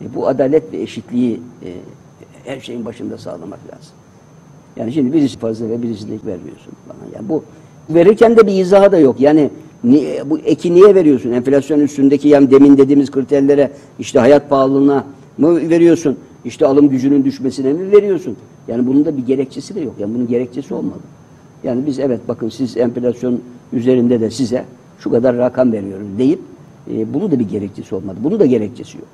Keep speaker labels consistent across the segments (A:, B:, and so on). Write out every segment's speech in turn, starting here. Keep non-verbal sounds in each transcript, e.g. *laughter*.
A: E, bu adalet ve eşitliği e, her şeyin başında sağlamak lazım. Yani şimdi birisi fazla ve birisi de vermiyorsun bana. Yani bu verirken de bir izahı da yok. Yani ni, bu eki niye veriyorsun? Enflasyon üstündeki yani demin dediğimiz kriterlere işte hayat pahalılığına mı veriyorsun? İşte alım gücünün düşmesine mi veriyorsun? Yani bunun da bir gerekçesi de yok. Yani bunun gerekçesi olmalı. Yani biz evet bakın siz enflasyon üzerinde de size şu kadar rakam veriyoruz deyip e, bunun da bir gerekçesi olmadı. Bunun da gerekçesi yok.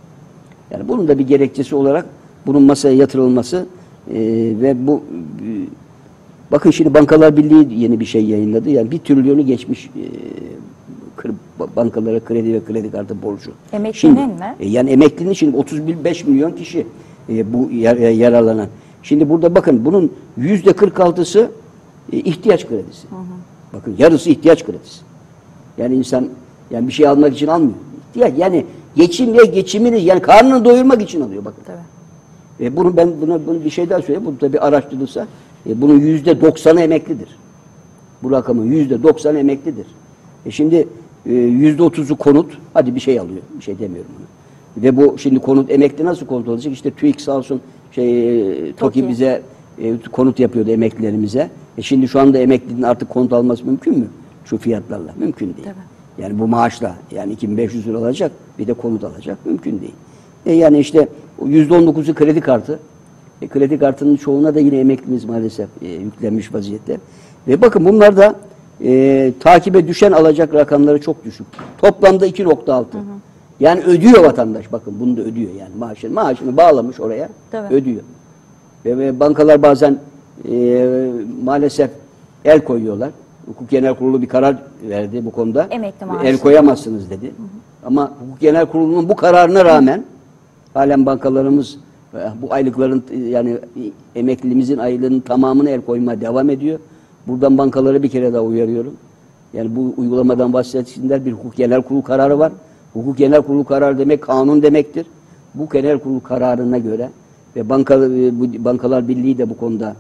A: Yani bunun da bir gerekçesi olarak bunun masaya yatırılması e, ve bu e, bakın şimdi Bankalar Birliği yeni bir şey yayınladı. Yani bir trilyonu geçmiş e, bankalara kredi ve kredi kartı borcu.
B: Emeklinin
A: Şimdi,
B: mi?
A: e, yani emeklinin şimdi 35 milyon kişi e, bu yar, e, yararlanan. Şimdi burada bakın bunun yüzde 46'sı e, ihtiyaç kredisi. Bakın yarısı ihtiyaç kredisi. Yani insan yani bir şey almak için almıyor. İhtiyaç yani geçim ve geçimini yani karnını doyurmak için alıyor bakın.
B: Tabii.
A: E bunu ben buna, bunu bir şey daha söyleyeyim. Bu tabi araştırılırsa e, bunun yüzde doksanı emeklidir. Bu rakamın yüzde doksanı emeklidir. E şimdi e, yüzde otuzu konut. Hadi bir şey alıyor. Bir şey demiyorum buna. Ve bu şimdi konut emekli nasıl konut olacak? İşte TÜİK sağ olsun şey, e, TOKİ
B: TOKİ.
A: bize e, konut yapıyordu emeklilerimize. E şimdi şu anda emeklinin artık konut alması mümkün mü? Şu fiyatlarla. Mümkün değil.
B: Tabii.
A: Yani bu maaşla yani 2500 lira alacak bir de konut alacak mümkün değil. E yani işte o %19'u kredi kartı. E kredi kartının çoğuna da yine emeklimiz maalesef e, yüklenmiş vaziyette. Ve bakın bunlar da e, takibe düşen alacak rakamları çok düşük. Toplamda 2.6. Yani ödüyor vatandaş bakın bunu da ödüyor yani maaşını. Maaşını bağlamış oraya
B: Tabii.
A: ödüyor. Ve, ve bankalar bazen e, maalesef el koyuyorlar. Hukuk Genel Kurulu bir karar verdi bu konuda.
B: Emekli maaşı.
A: El koyamazsınız dedi. Ama Hukuk Genel Kurulu'nun bu kararına rağmen halen bankalarımız e, bu aylıkların e, yani emeklimizin aylığının tamamını el koymaya devam ediyor. Buradan bankaları bir kere daha uyarıyorum. Yani bu uygulamadan bahsetsinler bir hukuk genel kurulu kararı var. Hukuk genel kurulu kararı demek kanun demektir. Bu genel kurulu kararına göre ve e, bankalar birliği de bu konuda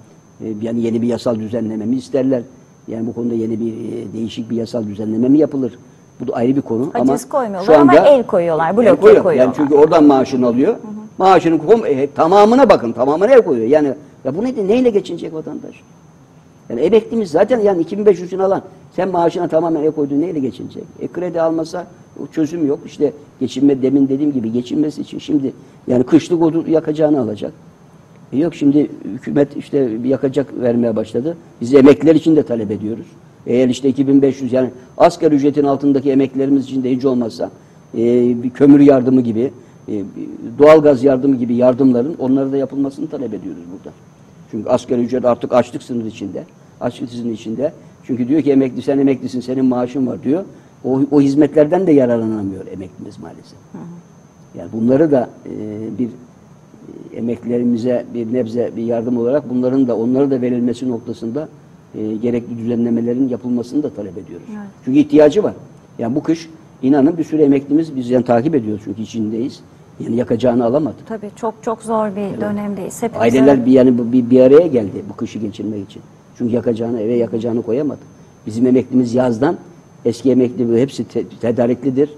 A: yani yeni bir yasal düzenleme mi isterler? Yani bu konuda yeni bir değişik bir yasal düzenleme mi yapılır? Bu da ayrı bir konu ama
B: Haciz koymuyorlar
A: şu
B: ama
A: anda
B: el koyuyorlar,
A: el
B: bloke
A: koyuyor.
B: koyuyorlar.
A: Yani çünkü oradan maaşını alıyor. Maaşının kom- e, tamamına bakın, tamamına el koyuyor. Yani ya bu nedir? Neyle geçinecek vatandaş? Yani emeklimiz zaten yani 2500 lira alan sen maaşına tamamen el koyduğun neyle geçinecek? E kredi almasa çözüm yok. İşte geçinme demin dediğim gibi geçinmesi için şimdi yani kışlık odu yakacağını alacak. E yok şimdi hükümet işte yakacak vermeye başladı. Biz emekliler için de talep ediyoruz. Eğer işte 2500 yani asgari ücretin altındaki emeklilerimiz için de hiç olmazsa e, bir kömür yardımı gibi, e, doğalgaz yardımı gibi yardımların onlara da yapılmasını talep ediyoruz burada. Çünkü asgari ücret artık açlık sınırı içinde. Açlık sınırı içinde. Çünkü diyor ki emekli sen emeklisin senin maaşın var diyor. O, o hizmetlerden de yararlanamıyor emeklimiz maalesef. Yani bunları da e, bir e, emeklilerimize bir nebze bir yardım olarak bunların da onlara da verilmesi noktasında e, gerekli düzenlemelerin yapılmasını da talep ediyoruz.
B: Evet.
A: Çünkü ihtiyacı var. Yani bu kış inanın bir sürü emeklimiz biz yani takip ediyoruz çünkü içindeyiz. Yani yakacağını alamadı.
B: Tabii çok çok zor bir dönemdeyiz. Hepimiz
A: Aileler bir yani bir, bir araya geldi bu kışı geçirmek için. Çünkü yakacağını eve yakacağını koyamadı. Bizim emeklimiz yazdan eski emekli hepsi te- tedariklidir.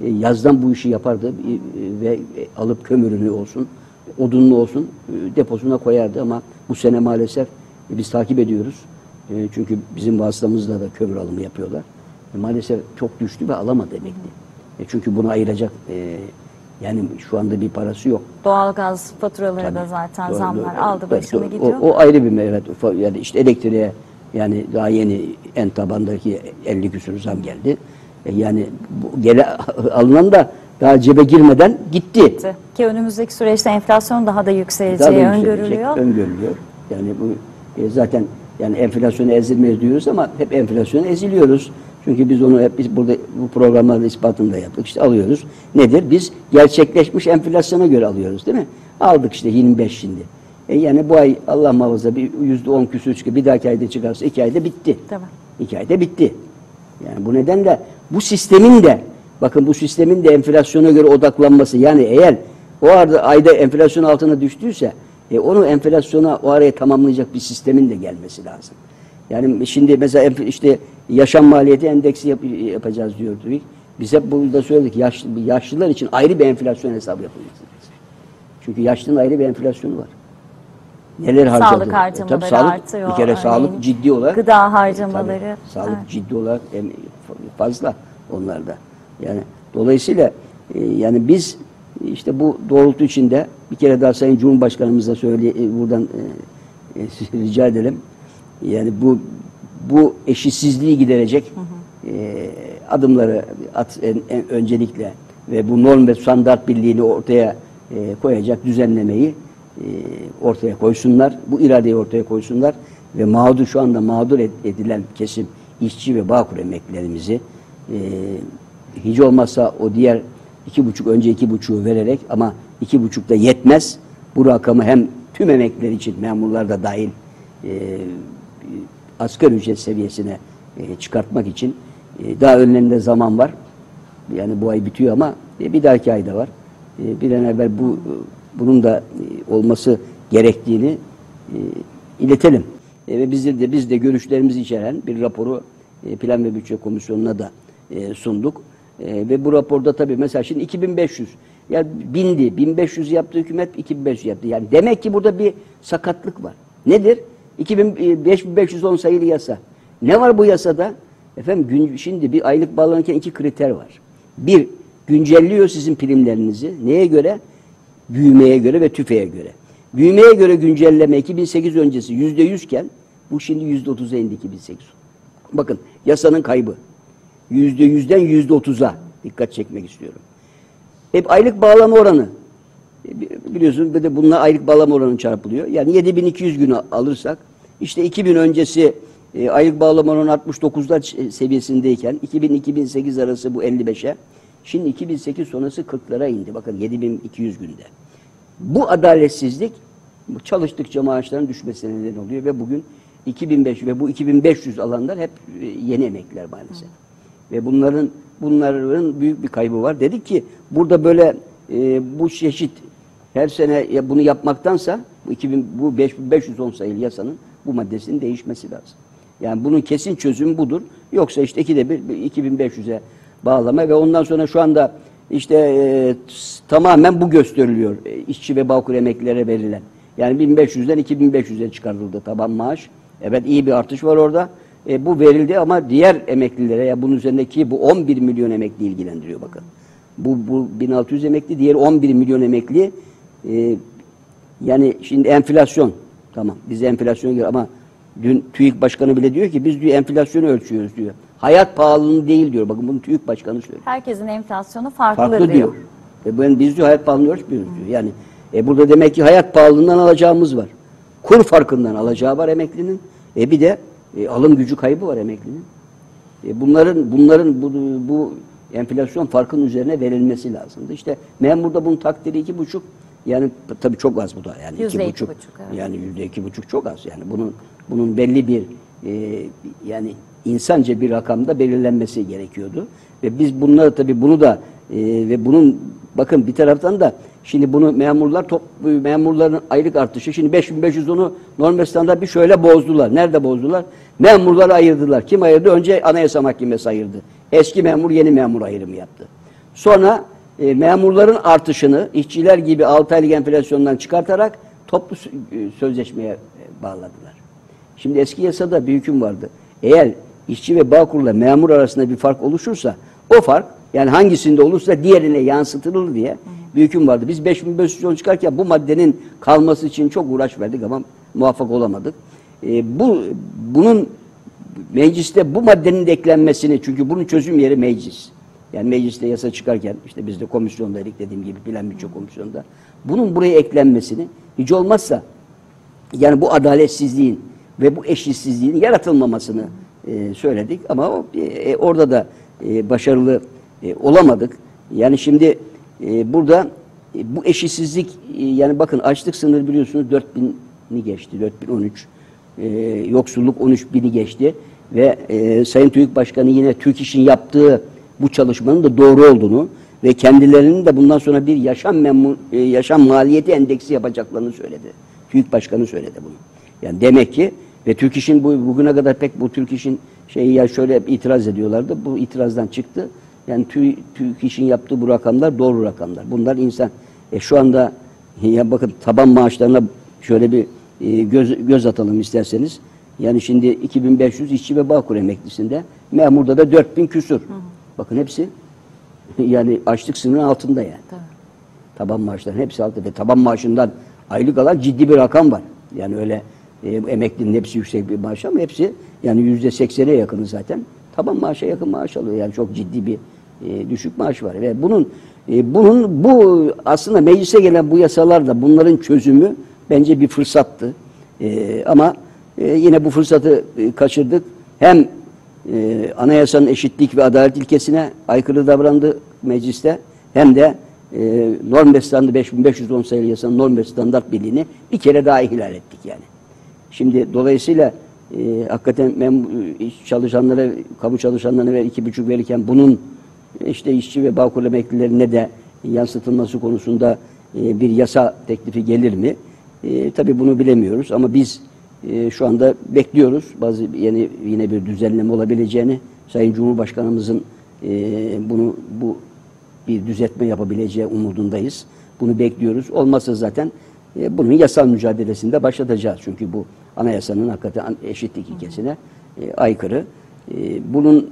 A: E, yazdan bu işi yapardı e, ve alıp kömürünü olsun, odunlu olsun e, deposuna koyardı ama bu sene maalesef biz takip ediyoruz. E, çünkü bizim vasıtamızla da kömür alımı yapıyorlar. E, maalesef çok düştü ve alamadı emekli. E, çünkü bunu ayıracak e, yani şu anda bir parası yok.
B: Doğalgaz faturaları da
A: Tabii.
B: zaten
A: Doğru,
B: zamlar
A: doğru.
B: aldı başını
A: doğru.
B: gidiyor.
A: O, o ayrı bir evet. Yani işte elektriğe yani daha yeni en tabandaki 50 küsur zam geldi. E yani bu gele *laughs* alınan da daha cebe girmeden gitti.
B: Ki önümüzdeki süreçte enflasyon daha da
A: Daha da
B: yükseleceği
A: yükselecek,
B: öngörülüyor.
A: öngörülüyor. Yani bu e, zaten yani enflasyonu ezilmeyiz diyoruz ama hep enflasyonu eziliyoruz. Çünkü biz onu hep biz burada bu programlarda ispatını da yaptık. İşte alıyoruz. Nedir? Biz gerçekleşmiş enflasyona göre alıyoruz değil mi? Aldık işte 25 şimdi. E yani bu ay Allah muhafaza bir yüzde on küsür çıkıyor. Bir dahaki ayda çıkarsa iki ayda bitti.
B: Tabii.
A: İki ayda bitti. Yani bu nedenle bu sistemin de bakın bu sistemin de enflasyona göre odaklanması yani eğer o arada ayda enflasyon altına düştüyse e, onu enflasyona o araya tamamlayacak bir sistemin de gelmesi lazım. Yani şimdi mesela işte yaşam maliyeti endeksi yap- yapacağız diyor TÜİK. Biz hep burada söyledik yaşlı, yaşlılar için ayrı bir enflasyon hesabı yapılması lazım. Çünkü yaşlının ayrı bir enflasyonu var. Neler harcadı?
B: Sağlık harcamaları
A: Tabii sağlık,
B: artıyor.
A: Bir kere
B: Örneğin
A: sağlık ciddi olarak.
B: Gıda harcamaları.
A: Tabii, sağlık
B: Evet.
A: ciddi olarak fazla onlarda. Yani dolayısıyla e, yani biz işte bu doğrultu içinde bir kere daha Sayın Cumhurbaşkanımıza söyle e, buradan e, e, *laughs* rica edelim. Yani bu bu eşitsizliği giderecek e, adımları at en, en öncelikle ve bu norm ve standart birliğini ortaya e, koyacak düzenlemeyi e, ortaya koysunlar. Bu iradeyi ortaya koysunlar ve mağdur şu anda mağdur ed- edilen kesim işçi ve bağkur emeklilerimizi e, hiç olmazsa o diğer iki buçuk önce iki buçuğu vererek ama iki buçuk da yetmez. Bu rakamı hem tüm emekliler için memurlar da dahil e, asgari ücret seviyesine e, çıkartmak için e, daha önlerinde zaman var. Yani bu ay bitiyor ama e, bir dahaki ayda var. E, bir an evvel bu e, bunun da e, olması gerektiğini e, iletelim. E, ve biz de biz de görüşlerimizi içeren bir raporu e, Plan ve Bütçe Komisyonu'na da e, sunduk. E, ve bu raporda tabii mesela şimdi 2500 yani bindi 1500 yaptı hükümet 2500 yaptı. Yani demek ki burada bir sakatlık var. Nedir? 2000, e, 5510 sayılı yasa. Ne var bu yasada? Efendim gün, şimdi bir aylık bağlanırken iki kriter var. Bir, güncelliyor sizin primlerinizi. Neye göre? Büyümeye göre ve tüfeğe göre. Büyümeye göre güncelleme 2008 öncesi yüzde yüzken bu şimdi yüzde otuza indi 2008. Bakın yasanın kaybı. Yüzde yüzden yüzde otuza dikkat çekmek istiyorum. Hep aylık bağlama oranı. E, bi- Biliyorsunuz bir de bununla aylık bağlama oranı çarpılıyor. Yani 7200 günü alırsak işte 2000 öncesi e, aylık bağlama oranı 69'lar ç- seviyesindeyken 2000-2008 arası bu 55'e şimdi 2008 sonrası 40'lara indi. Bakın 7200 günde. Bu adaletsizlik çalıştıkça maaşların düşmesine neden oluyor ve bugün 2005 ve bu 2500 alanlar hep e, yeni emekliler maalesef. Ve bunların bunların büyük bir kaybı var. Dedik ki burada böyle e, bu çeşit her sene bunu yapmaktansa bu 2000 bu 5510 sayılı yasanın bu maddesinin değişmesi lazım. Yani bunun kesin çözümü budur. Yoksa işte ikide bir bir 2500'e bağlama ve ondan sonra şu anda işte e, tamamen bu gösteriliyor. E, işçi ve bağkur emeklilere verilen. Yani 1500'den 2500'e çıkarıldı taban maaş. Evet iyi bir artış var orada. E, bu verildi ama diğer emeklilere ya bunun üzerindeki bu 11 milyon emekli ilgilendiriyor bakın. Bu, bu 1600 emekli, diğer 11 milyon emekli e, yani şimdi enflasyon tamam biz enflasyon gör ama dün TÜİK Başkanı bile diyor ki biz diyor enflasyonu ölçüyoruz diyor. Hayat pahalılığı değil diyor. Bakın bunu TÜİK Başkanı söylüyor.
B: Herkesin enflasyonu farklı,
A: Farklı
B: diyor.
A: diyor. E ben, biz diyor hayat pahalılığını ölçmüyoruz diyor. Yani e burada demek ki hayat pahalılığından alacağımız var. Kur farkından alacağı var emeklinin. E bir de e, alım gücü kaybı var emeklinin. E bunların bunların bu, bu enflasyon farkının üzerine verilmesi lazımdı. İşte memurda bunun takdiri iki buçuk. Yani tabii çok az bu da. Yani
B: Yüzde
A: iki
B: iki
A: buçuk.
B: buçuk, evet.
A: Yani yüzde iki buçuk çok az. Yani bunun bunun belli bir e, yani insanca bir rakamda belirlenmesi gerekiyordu. Ve biz bunları tabii bunu da e, ve bunun bakın bir taraftan da şimdi bunu memurlar top, memurların aylık artışı şimdi 5510'u normal standart bir şöyle bozdular. Nerede bozdular? Memurları ayırdılar. Kim ayırdı? Önce Anayasa Mahkemesi ayırdı. Eski memur yeni memur ayrımı yaptı. Sonra e, memurların artışını işçiler gibi 6 aylık enflasyondan çıkartarak toplu e, sözleşmeye e, bağladılar. Şimdi eski yasada bir hüküm vardı. Eğer işçi ve bağkurla memur arasında bir fark oluşursa o fark yani hangisinde olursa diğerine yansıtılır diye bir hüküm vardı. Biz 5510 çıkarken bu maddenin kalması için çok uğraş verdik ama muvaffak olamadık. E, bu bunun mecliste bu maddenin de eklenmesini çünkü bunun çözüm yeri meclis. Yani mecliste yasa çıkarken işte biz de komisyondaydık dediğim gibi plan bütçe komisyonunda. Bunun buraya eklenmesini hiç olmazsa yani bu adaletsizliğin ve bu eşitsizliğin yaratılmamasını e, söyledik ama o, e, orada da e, başarılı e, olamadık. Yani şimdi e, burada e, bu eşitsizlik e, yani bakın açlık sınırı biliyorsunuz 4000'ni geçti 4013 e, yoksulluk 13.000'i geçti ve e, Sayın TÜİK Başkanı yine Türk İş'in yaptığı bu çalışmanın da doğru olduğunu ve kendilerinin de bundan sonra bir yaşam memur, e, yaşam maliyeti endeksi yapacaklarını söyledi. TÜİK Başkanı söyledi bunu. Yani demek ki ve Türk İş'in bu, bugüne kadar pek bu Türk İş'in şeyi ya şöyle itiraz ediyorlardı. Bu itirazdan çıktı. Yani TÜ- Türk İş'in yaptığı bu rakamlar doğru rakamlar. Bunlar insan. E şu anda Ya bakın taban maaşlarına şöyle bir e, göz, göz atalım isterseniz. Yani şimdi 2500 işçi ve Bağkur emeklisinde, memurda da 4000 küsur. Bakın hepsi *laughs* yani açlık sınırının altında yani.
B: Tabii.
A: Taban maaşların hepsi altında ve taban maaşından aylık alan ciddi bir rakam var. Yani öyle e, emeklinin hepsi yüksek bir maaş ama hepsi yani yüzde seksene yakını zaten taban maaşa yakın maaş alıyor. Yani çok ciddi bir e, düşük maaş var ve bunun e, bunun bu aslında meclise gelen bu yasalar da bunların çözümü bence bir fırsattı. E, ama e, yine bu fırsatı e, kaçırdık. Hem e, anayasanın eşitlik ve adalet ilkesine aykırı davrandı mecliste hem de e, norm ve standı 5510 sayılı yasanın norm ve standart birliğini bir kere daha ihlal ettik yani. Şimdi dolayısıyla e, hakikaten iş çalışanlara, kamu çalışanlarına ver iki buçuk verirken bunun işte işçi ve bağkur emeklilerine de yansıtılması konusunda e, bir yasa teklifi gelir mi? E, tabii bunu bilemiyoruz ama biz e, şu anda bekliyoruz bazı yeni yine bir düzenleme olabileceğini. Sayın Cumhurbaşkanımızın e, bunu bu bir düzeltme yapabileceği umudundayız. Bunu bekliyoruz. Olmazsa zaten e, bunun yasal mücadelesinde başlatacağız. Çünkü bu anayasanın hakikaten eşitlik ilkesine e, aykırı. E, bunun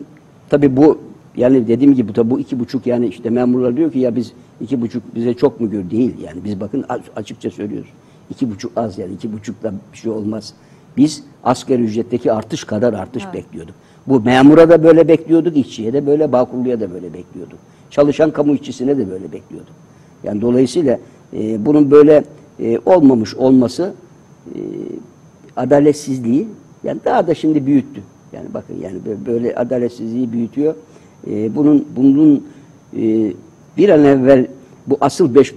A: tabi bu yani dediğim gibi bu iki buçuk yani işte memurlar diyor ki ya biz iki buçuk bize çok mu gör değil yani biz bakın açıkça söylüyoruz. İki buçuk az yani iki buçukla bir şey olmaz. Biz asgari ücretteki artış kadar artış bekliyorduk. Bu memura da böyle bekliyorduk, işçiye de böyle, bağkurluya da böyle bekliyorduk. Çalışan kamu işçisine de böyle bekliyorduk. Yani dolayısıyla e, bunun böyle e, olmamış olması e, adaletsizliği yani daha da şimdi büyüttü. Yani bakın yani bö- böyle adaletsizliği büyütüyor. E, bunun bunun e, bir an evvel bu asıl beş